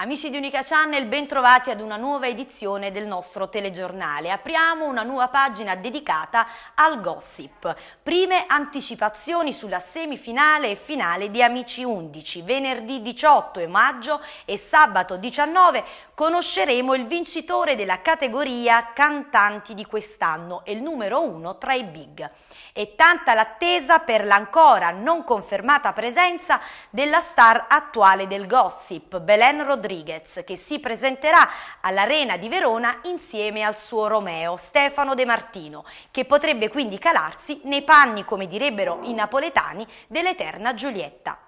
Amici di Unica Channel, bentrovati ad una nuova edizione del nostro telegiornale. Apriamo una nuova pagina dedicata al gossip. Prime anticipazioni sulla semifinale e finale di Amici 11. Venerdì 18 maggio e sabato 19 conosceremo il vincitore della categoria cantanti di quest'anno e il numero uno tra i big. E tanta l'attesa per l'ancora non confermata presenza della star attuale del gossip, Belen Rodriguez Rodriguez che si presenterà all'Arena di Verona insieme al suo Romeo Stefano De Martino che potrebbe quindi calarsi nei panni, come direbbero i napoletani, dell'eterna Giulietta.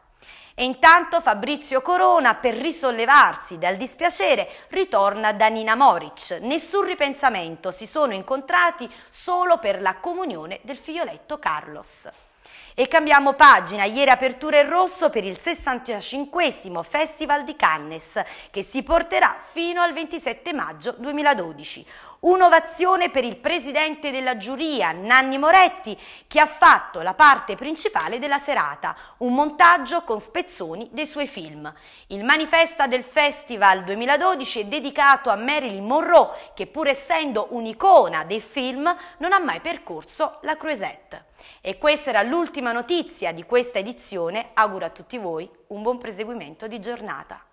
E intanto Fabrizio Corona, per risollevarsi dal dispiacere, ritorna da Nina Moric. Nessun ripensamento, si sono incontrati solo per la comunione del figlioletto Carlos. E cambiamo pagina, ieri apertura in rosso per il 65 Festival di Cannes che si porterà fino al 27 maggio 2012. Un'ovazione per il presidente della giuria, Nanni Moretti, che ha fatto la parte principale della serata, un montaggio con spezzoni dei suoi film. Il manifesta del Festival 2012 è dedicato a Marilyn Monroe, che pur essendo un'icona dei film non ha mai percorso la Croisette. E questa era l'ultima notizia di questa edizione. Auguro a tutti voi un buon proseguimento di giornata.